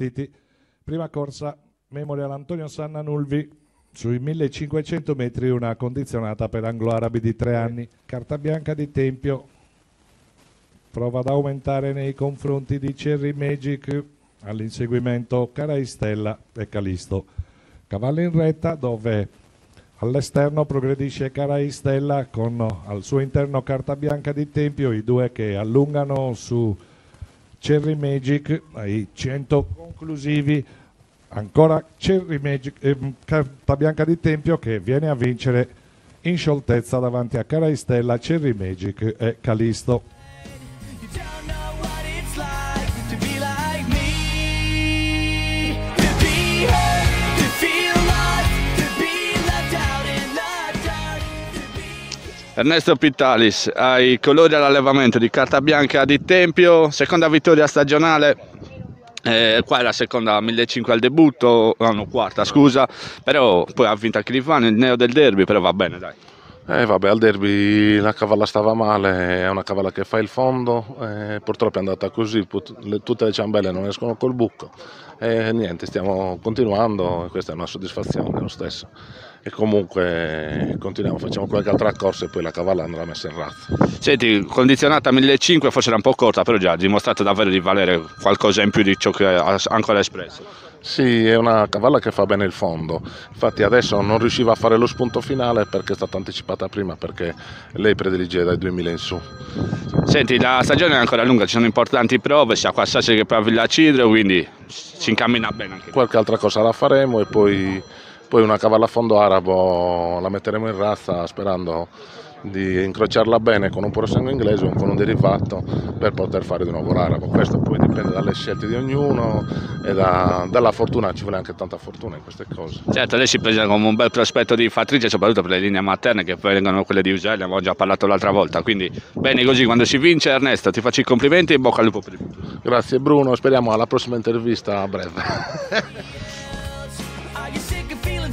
Partiti. Prima corsa, Memorial Antonio Sanna Nulvi. Sui 1500 metri una condizionata per anglo-arabi di tre anni. Carta bianca di Tempio. Prova ad aumentare nei confronti di Cherry Magic. All'inseguimento Caraistella e Calisto. Cavallo in retta dove all'esterno progredisce Caraistella con al suo interno carta bianca di Tempio, i due che allungano su Cherry Magic ai 100 conclusivi. Ancora Cherry Magic ehm, carta bianca di Tempio che viene a vincere in scioltezza davanti a Caraistella, Cherry Magic e Calisto Ernesto Pittalis, ai colori all'allevamento di carta bianca di Tempio, seconda vittoria stagionale. eh, qua è la seconda 1500 al debutto, no, quarta scusa, però poi ha vinto anche Livano, il neo del derby, però va bene dai. Eh vabbè, al derby la cavalla stava male, è una cavalla che fa il fondo, eh, purtroppo è andata così, put- le- tutte le ciambelle non escono col buco e niente, stiamo continuando e questa è una soddisfazione lo stesso. E comunque continuiamo, facciamo qualche altra corsa e poi la cavalla andrà messa in razza. Senti, condizionata 1500 forse era un po' corta, però già ha dimostrato davvero di valere qualcosa in più di ciò che ha ancora espresso. Sì, è una cavalla che fa bene il fondo. Infatti adesso non riusciva a fare lo spunto finale perché è stata anticipata prima perché lei predilige dai 2000 in su. Senti, la stagione è ancora lunga, ci sono importanti prove, sia qua a Sassari che poi a Villa Cidro, quindi si incammina bene anche. Qualche altra cosa la faremo e poi, poi una cavalla a fondo arabo la metteremo in razza sperando di incrociarla bene con un prosengo inglese o con un derivato per poter fare di nuovo l'arabo. Questo poi dipende dalle scelte di ognuno e da- dalla fortuna, ci vuole anche tanta fortuna in queste cose. Certo, lei si presenta come un bel prospetto di fattrice, soprattutto per le linee materne che poi vengono quelle di Usella, avevo già parlato l'altra volta, quindi bene così, quando si vince Ernesto ti faccio i complimenti e in bocca al lupo per il futuro. Grazie Bruno, speriamo alla prossima intervista a breve.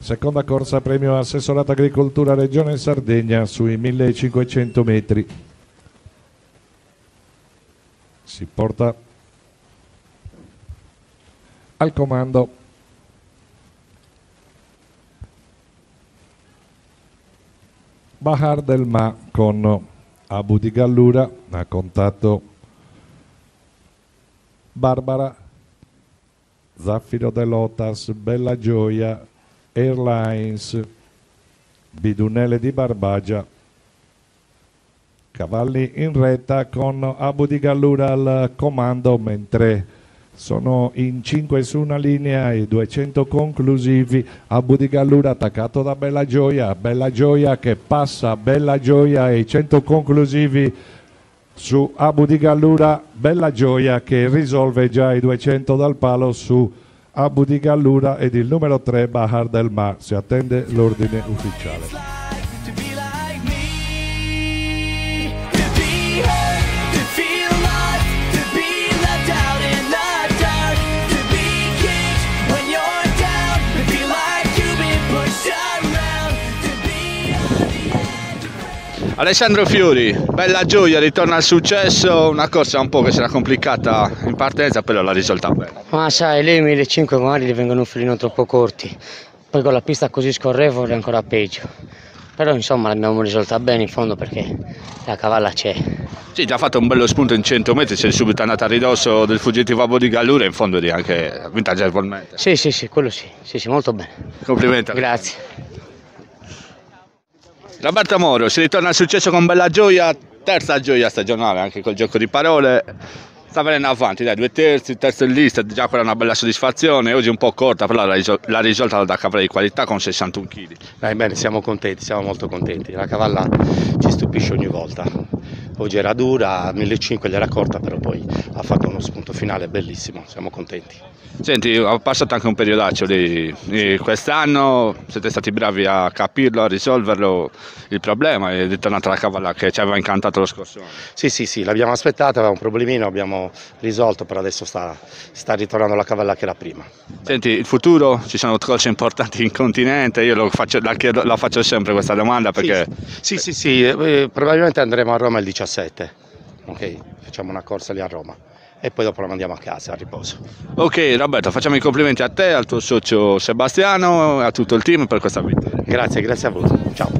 Seconda corsa premio assessorato agricoltura Regione Sardegna sui 1500 metri. Si porta al comando Bahar del Ma con Abu di Gallura a contatto Barbara Zaffiro de Lotas, Bella Gioia, Airlines, Bidunelle di Barbagia, cavalli in retta con Abu di Gallura al comando mentre sono in 5 su una linea i 200 conclusivi. Abu di Gallura attaccato da Bella Gioia Bella Gioia che passa Bella Gioia e i 100 conclusivi su Abu di Gallura. Bella Gioia che risolve già i 200 dal palo su Abu di Gallura ed il numero 3 Bahar del Mar. Si attende l'ordine ufficiale Alessandro Fiori, bella gioia, ritorna al successo, una corsa un po' che era complicata in partenza, però l'ha risolta bene. Ma sai, lì i 1500 magari divengono un filino troppo corti, poi con la pista così scorrevole ancora peggio. Però insomma l'abbiamo risolta bene in fondo perché la cavalla c'è. Sì, ti ha fatto un bello spunto in 100 metri, sei subito andata a ridosso del fuggitivo Abo di Gallura e in fondo eri anche vinta agevolmente. Sì, sì, sì, quello sì, sì, sì, molto bene. Complimenti. Grazie. Roberto Moro, si ritorna al successo con bella gioia, terza gioia stagionale anche col gioco di parole. Sta venendo avanti, dai, due terzi, terzo in lista, già quella è una bella soddisfazione. Oggi un po' corta, però l'ha, risol- risolta da cavalla di qualità con 61 kg. Dai, bene, siamo contenti, siamo molto contenti. La cavalla ci stupisce ogni volta. Oggi era dura, 1500 gli era corta, però poi ha fatto uno spunto finale bellissimo, siamo contenti. Senti, ho passato anche un periodaccio lì. E Quest'anno siete stati bravi a capirlo, a risolverlo il problema è ritornata la cavalla che ci aveva incantato lo scorso anno. Sì, sì, sì, l'abbiamo aspettata, aveva un problemino, abbiamo risolto, però adesso sta, sta ritornando la cavalla che era prima. Senti, il futuro, ci sono corse importanti in continente, io lo faccio, la, chiedo- la faccio sempre questa domanda perché Sì, sì, sì, eh, probabilmente andremo a Roma il 17, ok? Facciamo una corsa lì a Roma e poi dopo la mandiamo a casa a riposo. Ok Roberto, facciamo i complimenti a te, al tuo socio Sebastiano e a tutto il team per questa vittoria. Grazie, grazie a voi. Ciao.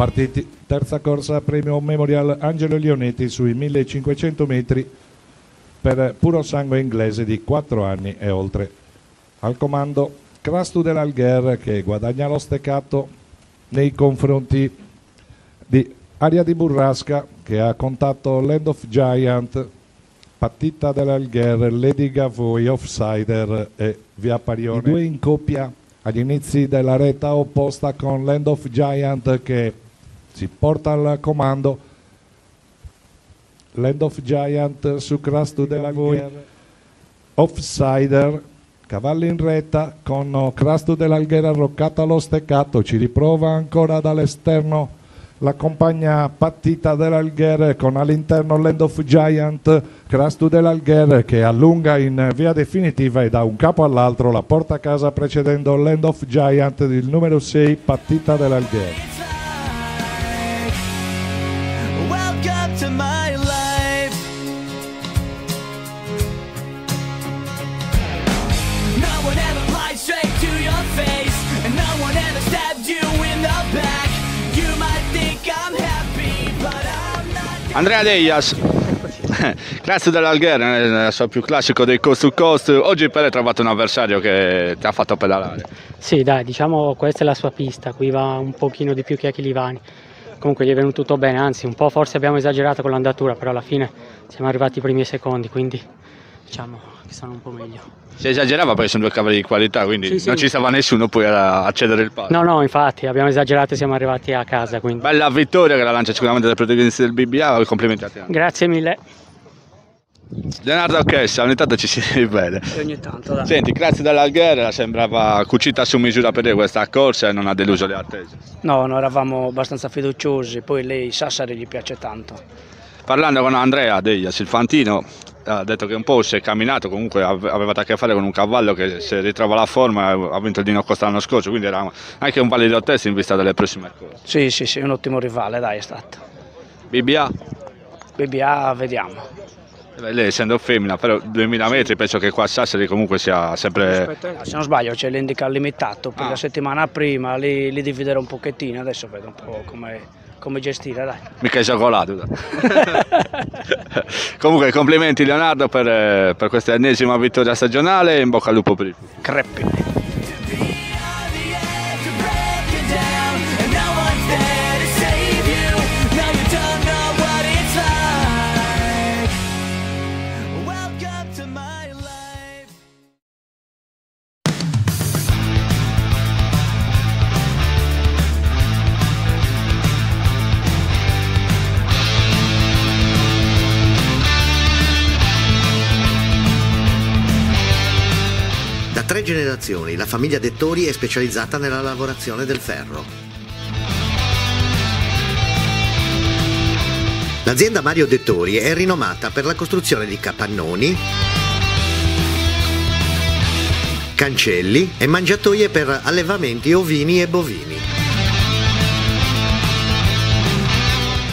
Partiti, terza corsa premio Memorial Angelo Leonetti sui 1500 metri per puro sangue inglese di 4 anni e oltre. Al comando Crastu dell'Algher che guadagna lo steccato nei confronti di Aria di Burrasca che ha contatto Land of Giant, Partita dell'Algher, Lady Gavoy, Offsider e Via Parione. I due in coppia agli inizi della retta opposta con Land of Giant che si porta al comando. Land of Giant su Crastu della Voi Offsider cavalli in retta con Crastu dell'Alghera arroccata allo steccato. Ci riprova ancora dall'esterno la compagna Pattita dell'Algher con all'interno Land of Giant Crastu dell'Algher che allunga in via definitiva e da un capo all'altro la porta a casa precedendo Land of Giant il numero 6 Pattita dell'Algher to my life. No one ever lied straight to your face, and no one ever stabbed you in the back. You might think I'm happy, but I'm not. Andrea Deias, grazie dell'Algher, nel suo più classico dei coast to coast, oggi però hai trovato un avversario che ti ha fatto pedalare. Sì, dai, diciamo questa è la sua pista, qui va un pochino di più che a Chilivani. Comunque gli è venuto tutto bene, anzi un po' forse abbiamo esagerato con l'andatura, però alla fine siamo arrivati ai primi secondi, quindi diciamo che stanno un po' meglio. Si esagerava perché sono due cavalli di qualità, quindi Sì, sì. non ci stava nessuno poi a a cedere il passo. No, no, infatti abbiamo esagerato e siamo arrivati a casa, quindi Bella vittoria che la lancia sicuramente dai protagonisti del BBA, complimenti a te. grazie mille. Leonardo Chessa, ogni tanto ci si rivede. ogni tanto dai. Senti, grazie dall'Algher, sembrava cucita su misura per te questa corsa e non ha deluso le attese. No, noi eravamo abbastanza fiduciosi, poi lei Sassari gli piace tanto. Parlando con Andrea Deglia Silfantino, ha detto che un po' si è camminato, comunque ave- avevate a che fare con un cavallo che se ritrova la forma ha vinto il Dino Costa l'anno scorso, quindi era anche un valido test in vista delle prossime corse. Sì, sì, sì, un ottimo rivale, dai, è stato. BBA, BBA, vediamo. Lei essendo femmina, però 2000 metri penso che qua a Sassari comunque sia sempre... Se non sbaglio c'è l'indica limitato, per Ah. la settimana prima li, li dividerò un pochettino, adesso vedo un po' come, come gestire, dai. Mica esagolato. comunque complimenti Leonardo per, eh, per questa ennesima vittoria stagionale e in bocca al lupo per il futuro. Creppi. Generazioni la famiglia Dettori è specializzata nella lavorazione del ferro. L'azienda Mario Dettori è rinomata per la costruzione di capannoni, cancelli e mangiatoie per allevamenti ovini e bovini.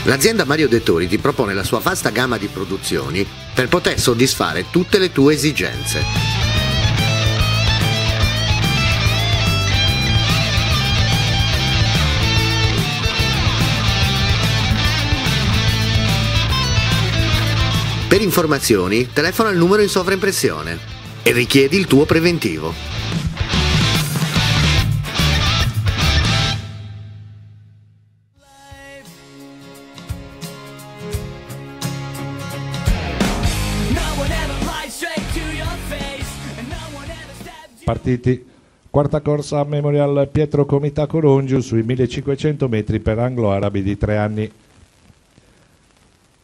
L'azienda Mario Dettori ti propone la sua vasta gamma di produzioni per poter soddisfare tutte le tue esigenze. Per informazioni telefona il numero in sovraimpressione e richiedi il tuo preventivo. Partiti. Quarta corsa a Memorial Pietro Comita Corongiu sui 1500 metri per anglo-arabi di tre anni.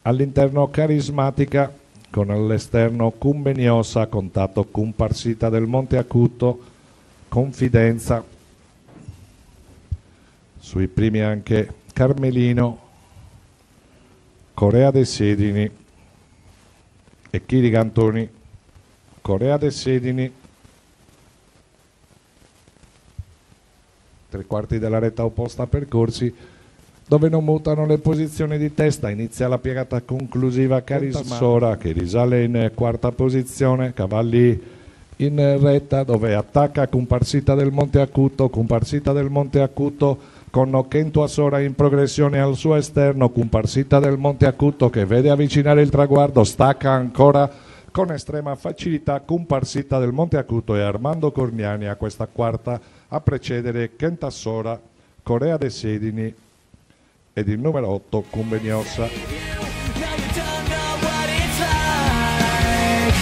All'interno carismatica, con all'esterno Cumbeniosa, contatto Comparsita del Monte Acuto, Confidenza. Sui primi anche Carmelino, Corea dei Sedini e Chiri Cantoni. Corea dei Sedini tre quarti della retta opposta percorsi dove non mutano le posizioni di testa. Inizia la piegata conclusiva Carismora che risale in quarta posizione cavalli in retta dove attacca Comparsita del Monte Acuto Comparsita del Monte Acuto con Kento Asora in progressione al suo esterno Comparsita del Monte Acuto che vede avvicinare il traguardo stacca ancora con estrema facilità Comparsita del Monte Acuto e Armando Corniani a questa quarta a precedere Kentassora, Corea dei Sedini ed il numero 8 Cumbeniosa. Now you don't know what it's like.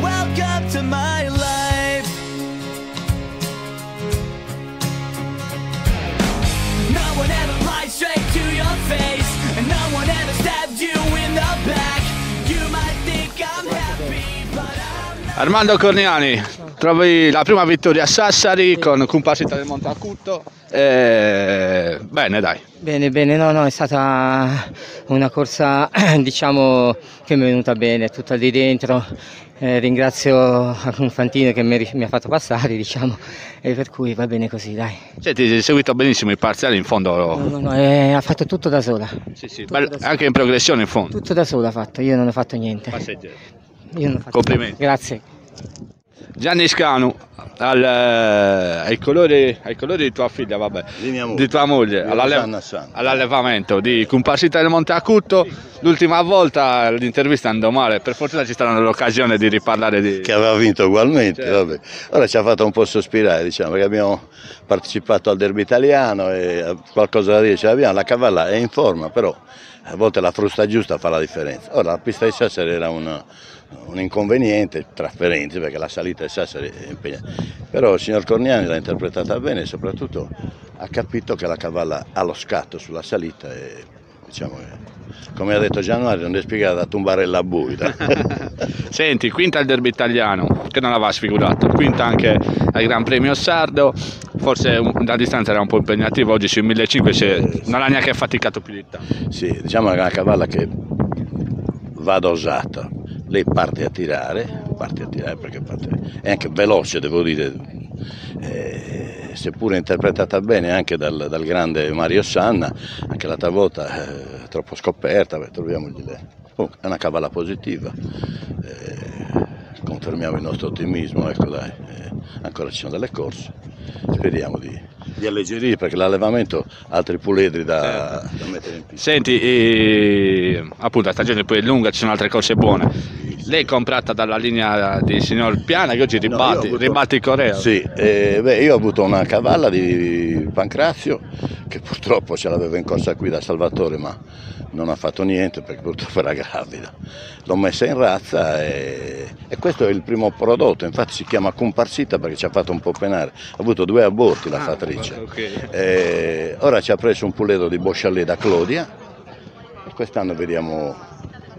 Welcome to my life. No one ever lied straight to your face, and no one ever stabbed you in the back. You might think I'm happy, but I'm not. Armando Corniani, trovi la prima vittoria a Sassari con Comparsita del Monte Acuto. Eh, bene, dai. Bene, bene, no, no, è stata una corsa diciamo che mi è venuta bene, tutta di dentro. Eh, ringrazio anche un fantino che mi, mi ha fatto passare, diciamo, e per cui va bene così, dai. Senti, hai seguito benissimo i parziali in fondo. No, no, no, eh, ha fatto tutto da sola, Sì, sì, bel- anche in progressione in fondo. tutto da sola ha fatto, io non ho fatto niente. Io non ho fatto Complimenti. Grazie. Gianni Scanu, al, eh, ai, colori, ai colori di tua figlia, vabbè, Di tua moglie, all'allevamento di Comparsita del Monte Acuto. L'ultima volta l'intervista andò male, per fortuna ci sarà l'occasione di riparlare di... che aveva vinto ugualmente. Certo. vabbè. Ora ci ha fatto un po' sospirare, diciamo, perché abbiamo partecipato al derby italiano e eh, qualcosa da dire ce l'abbiamo. La cavalla è in forma, però a volte la frusta giusta fa la differenza. Ora la pista di Sassari era un, un inconveniente tra Ferenzi, perché la salita di Sassari è impegnata. Però il signor Corniani l'ha interpretata bene e soprattutto ha capito che la cavalla ha lo scatto sulla salita e diciamo che, come ha detto Gianluari, non è spiegata da tumbare la buida. Senti, quinta al derby italiano, che non aveva sfigurato, quinta anche al Gran Premio Sardo, forse la distanza era un po' impegnativa, oggi sui 1500 se- non ha neanche faticato più di tanto. Sì, diciamo che è una cavalla che va dosata. Lei parte a tirare, parte a tirare perché parte, è anche veloce, devo dire, eh, seppure interpretata bene anche dal, dal grande Mario Sanna, anche l'altra volta eh, troppo scoperta, beh, troviamogli le... Comunque, è una cavalla positiva. eh, confermiamo il nostro ottimismo, ecco dai, eh, ancora ci sono delle corse, speriamo di, di alleggerire perché l'allevamento ha altri puledri da, da mettere in pista. Senti, eh, appunto la stagione poi è lunga, ci sono altre cose buone. Lei è comprata dalla linea di signor Piana che oggi No, ho ribatti, avuto- ribatti Corea. Sì, eh, beh, io ho avuto una cavalla di Pancrazio che purtroppo ce l'aveva in corsa qui da Salvatore, ma non ha fatto niente perché purtroppo era gravida. L'ho messa in razza e, e questo è il primo prodotto, infatti si chiama Comparsita perché ci ha fatto un po' penare. Ha avuto due aborti la fattrice. ok. Eh, ora ci ha preso un puleto di Boscialè da Clodia e quest'anno vediamo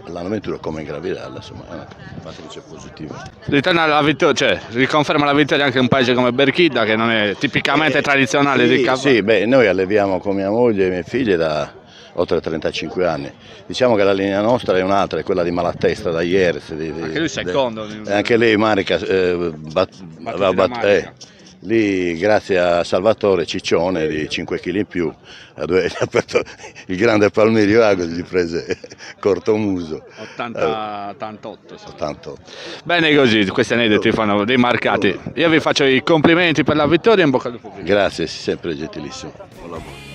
l'anno venturo come in Gravirella, insomma è una matrice positiva. Ritorna alla vittoria, cioè riconferma la vittoria anche un paese come Berchida che non è tipicamente tradizionale sì, di cavallo. Sì, beh, noi alleviamo con mia moglie e i miei figli da oltre 35 anni. Diciamo che la linea nostra è un'altra, è quella di Malatesta, da. Di, di, Anche lui secondo. e anche lei Marica, eh, bat- bat- Marica. eh, lì grazie a Salvatore Ciccione di 5 kg in più, ha aperto il grande Palmirio Ago, gli prese cortomuso. 80, 88. insomma. Tanto. Bene così, questi aneddoti fanno dei marcati. Io vi faccio i complimenti per la vittoria e in bocca al lupo. Grazie, sempre gentilissimo. Buon lavoro.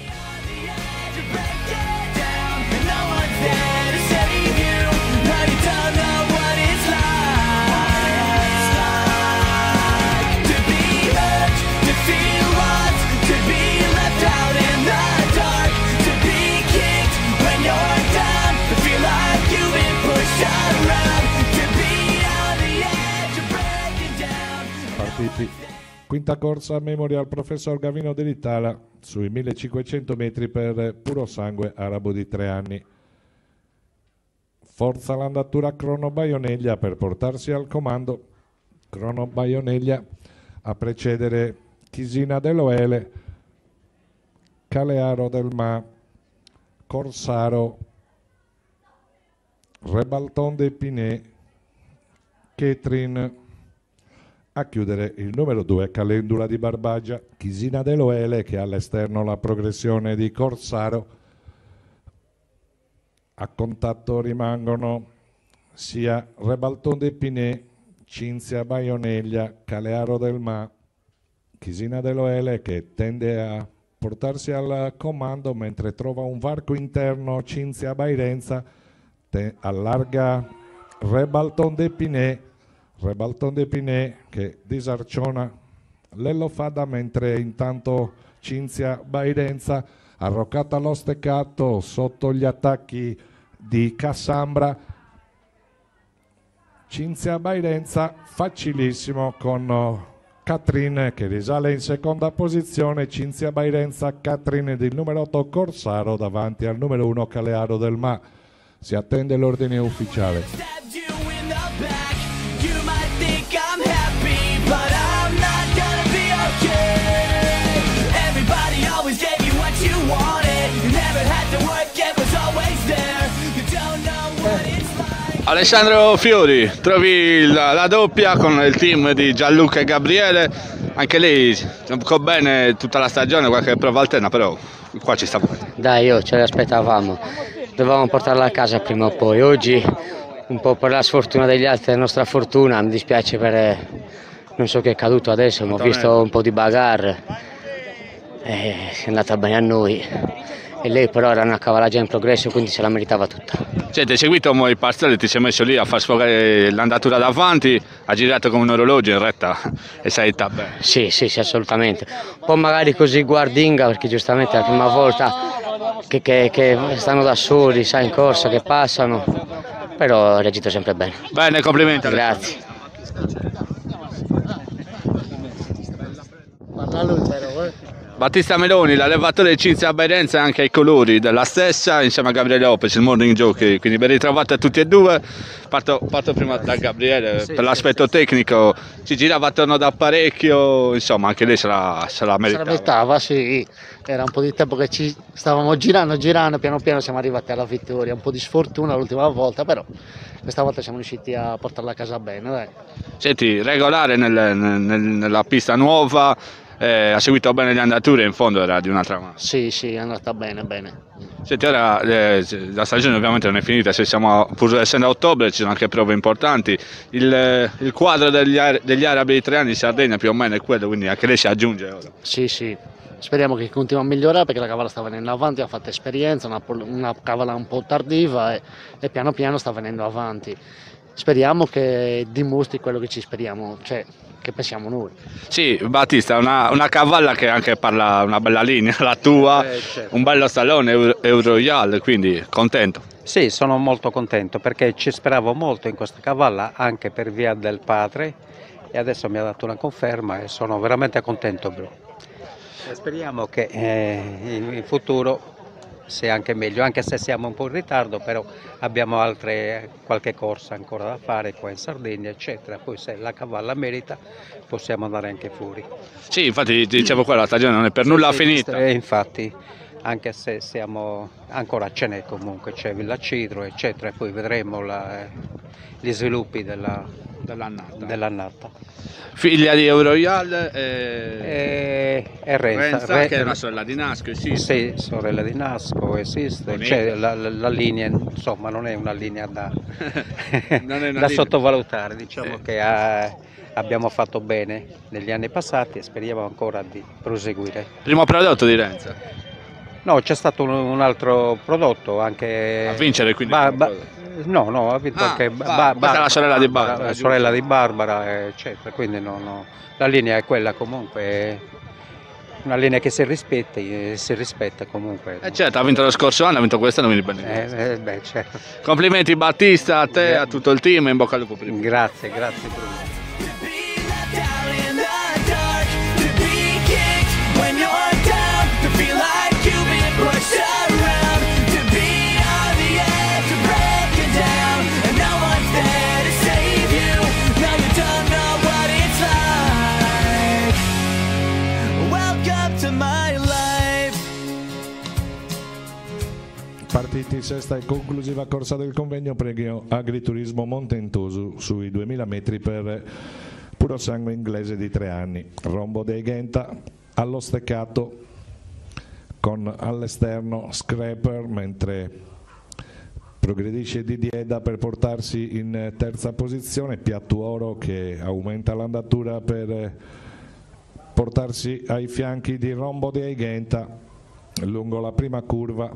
Partiti. Quinta corsa a memoria al professor Gavino dell'Itala sui 1500 metri per puro sangue arabo di tre anni. Forza l'andatura Crono Baioneglia per portarsi al comando. Crono Baioneglia a precedere Chisina dell'Oele, Calearo del Ma, Corsaro, Rebalton de Pinet, Ketrin, a chiudere il numero 2 Calendula di Barbagia, Chisina dell'Oele che ha all'esterno la progressione di Corsaro. A contatto rimangono sia Rebalton de Pinet, Cinzia Baioneglia, Calearo del Ma, Chisina dell'Oele che tende a portarsi al comando mentre trova un varco interno Cinzia Bairenza, allarga Rebalton de Pinet, Rebalton de Pinet che disarciona Lello Fada mentre intanto Cinzia Bairenza arroccata allo steccato sotto gli attacchi di Cassambra. Cinzia Bairenza facilissimo con oh, Catrin che risale in seconda posizione. Cinzia Bairenza Catrin ed il numero 8 Corsaro davanti al numero 1 Calearo del Ma. Si attende l'ordine ufficiale Alessandro Fiori, trovi la, la doppia con il team di Gianluca e Gabriele. Anche lei giocò bene tutta la stagione, qualche prova alterna, però qua ci sta bene. Dai, io ce l'aspettavamo, dovevamo portarla a casa prima o poi. Oggi, un po' per la sfortuna degli altri, la nostra fortuna, mi dispiace per eh, non so che è caduto adesso, ma ho visto un po' di bagarre, e è andata bene a noi. E lei però era una cavalla in progresso, quindi se la meritava tutta. Senti, hai seguito mo i parziali, ti sei messo lì a far sfogare l'andatura davanti, ha girato come un orologio in retta e sei bene. Sì, sì, sì, assolutamente. Un po' magari così guardinga, perché giustamente è la prima volta che, che- che stanno da soli, sai, in corsa, che passano, però ha reagito sempre bene. Bene, complimenti. Grazie. Battista Meloni, l'allevatore Cinzia Bairenza anche ai colori della stessa, insieme a Gabriele Lopez, il morning jockey, quindi ben ritrovati a tutti e due. Parto, parto prima da Gabriele, per l'aspetto tecnico ci girava attorno da parecchio, insomma anche lei se la, se la Se la meritava. meritava, sì. Era un po' di tempo che ci stavamo girando, girando, piano piano siamo arrivati alla vittoria. Un po' di sfortuna l'ultima volta, però questa volta siamo riusciti a portarla a casa bene, dai. Senti, regolare nel- nel- nella pista nuova, eh, ha seguito bene le andature, in fondo era di un'altra mano. Sì, sì, è andata bene, bene. Senti, ora eh, la stagione ovviamente non è finita, se siamo, pur essendo a ottobre ci sono anche prove importanti. Il, eh, il quadro degli, degli arabi di tre anni in Sardegna più o meno è quello, quindi anche lei si aggiunge ora. Sì, sì. Speriamo che continui a migliorare perché la cavala sta venendo avanti, ha fatto esperienza, una, una cavala un po' tardiva e, e piano piano sta venendo avanti. Speriamo che dimostri quello che ci speriamo, cioè che pensiamo noi. Sì, Battista, una, una cavalla che anche parla una bella linea, la tua, un bello stallone Euro, Euroyal, quindi contento. Sì, sono molto contento perché ci speravo molto in questa cavalla anche per via del padre e adesso mi ha dato una conferma e sono veramente contento. Bro. E speriamo che eh, in in futuro se anche meglio, anche se siamo un po' in ritardo, però abbiamo altre, qualche corsa ancora da fare qua in Sardegna, eccetera. Poi se la cavalla merita possiamo andare anche fuori. Sì, infatti ti dicevo qua, la stagione non è per nulla Sì, finita. eh, infatti, anche se siamo ancora ce n'è comunque, c'è Villa Cidro, eccetera, e poi vedremo la- gli sviluppi della, dell'annata. dell'annata. Figlia di Euroyal e, E, e Renza, Renza, Re- che è una sorella di Nasco, esiste. Sì, sorella di Nasco, esiste, Bonita. c'è la, la- la linea, insomma non è una linea da, Non è una da linea. sottovalutare, diciamo Sì. che ha- abbiamo fatto bene negli anni passati e speriamo ancora di proseguire. Primo prodotto di Renza. No, c'è stato un, altro prodotto anche... A vincere quindi. Ba- ba- no, no, ha vinto Ah, anche questa è la sorella di Barbara, la sorella di Barbara, eccetera, quindi no, no, la linea è quella comunque, una linea che si rispetta, eh, si rispetta comunque. Eh certo, ha vinto lo scorso anno, ha vinto quest'anno, quindi bene. Eh, eh, beh, certo. Complimenti Battista, a te, a tutto il team, in bocca al lupo il Grazie, grazie Bruno. Partiti sesta e conclusiva corsa del convegno premio Agriturismo Montentoso sui 2000 metri per puro sangue inglese di tre anni. Rombo dei Ghenta allo steccato con all'esterno Scraper mentre progredisce Di Dieda per portarsi in terza posizione, Piattuoro che aumenta l'andatura per portarsi ai fianchi di Rombo dei Ghenta lungo la prima curva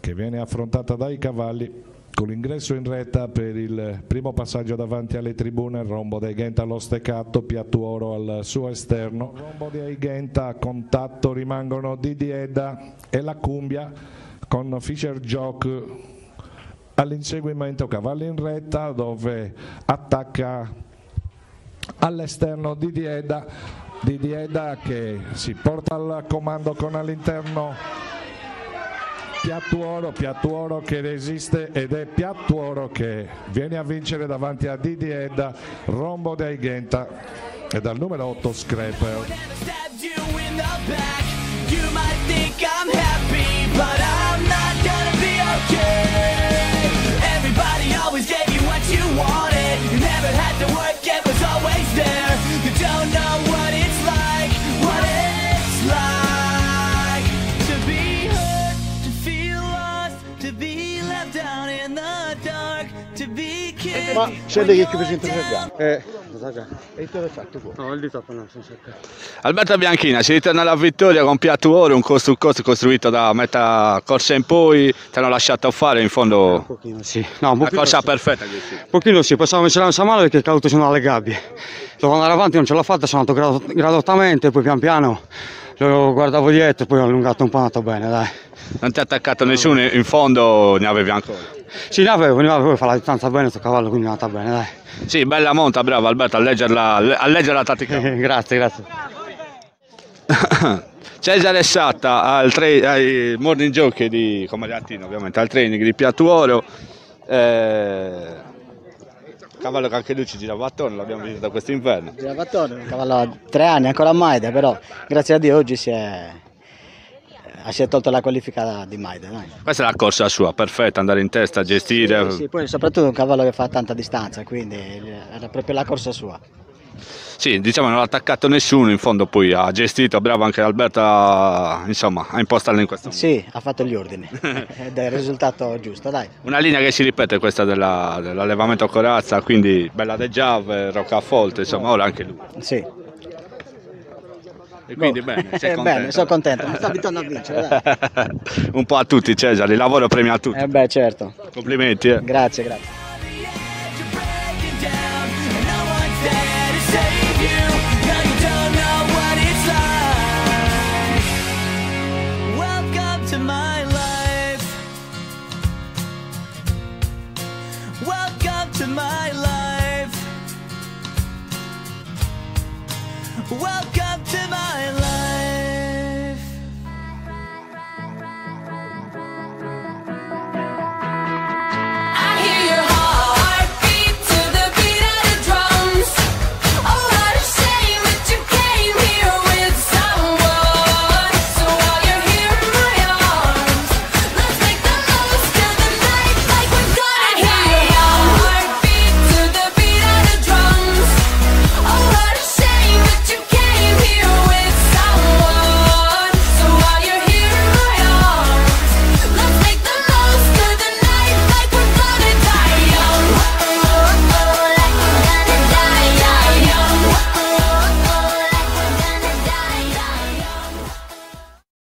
che viene affrontata dai cavalli con l'ingresso in retta per il primo passaggio davanti alle tribune, Rombo dei Ghenta allo steccato, Piattuoro al suo esterno, Rombo dei Ghenta a contatto rimangono Didi Edda e la Cumbia con Fischer Jock all'inseguimento. Cavalli in retta dove attacca all'esterno di Dieda, di Dieda che si porta al comando con all'interno Piattuoro, Piattuoro che resiste ed è Piattuoro che viene a vincere davanti a Didi Edda, Rombo dei Ghenta e dal numero 8 Scraper. You never had to work, it was always there. You don't know what it's il 18 no, sono secco. Alberto Bianchina, si ritorna alla vittoria con Piattuoro, un costo su costo costruito da metà corsa in poi, ti hanno lasciato fare in fondo pochino sì. No, un pochino corsa sì. perfetta che. Un pochino sì, pensavo mi c'era male perché è caduto sono alle gabbie. Dovevo andare avanti, non ce l'ho fatta, sono andato gradottamente, poi pian piano lo guardavo dietro, poi ho allungato un po', andato bene, dai. Non ti ha attaccato nessuno, in fondo ne avevi ancora. Sì, ne avevo, ne avevo, fa la distanza bene sto cavallo, quindi è andata bene, dai. Sì, bella monta, bravo Alberto, a leggerla, a leggere la tattica. grazie, grazie. Cesare Satta al ai morning jockey di Comariantino, ovviamente, al training di Piattuoro. Eh, cavallo che anche lui ci girava attorno, l'abbiamo visto da quest'inverno. Giravatore, un cavallo a tre anni, ancora a Maida, però grazie a Dio oggi si è, eh, si è tolto la qualifica di Maida. dai. Questa è la corsa sua, perfetta, andare in testa, gestire. Sì, sì, poi soprattutto un cavallo che fa tanta distanza, quindi era proprio la corsa sua. Sì, diciamo non ha attaccato nessuno, in fondo poi ha gestito, bravo anche Alberto, insomma, a impostarla in questo modo. Sì, ha fatto gli ordini ed è il risultato giusto, dai. Una linea che si ripete questa della- dell'allevamento corazza, quindi Bella De Giave, Roccafolte, insomma, ora anche lui. Sì. E quindi bene, sei Eh, contento? bene, sono contento, mi sta abituando a vincere. Un po' a tutti Cesare, il lavoro premia a tutti. Eh beh, certo. Complimenti. eh. Grazie, grazie. Welcome to my life.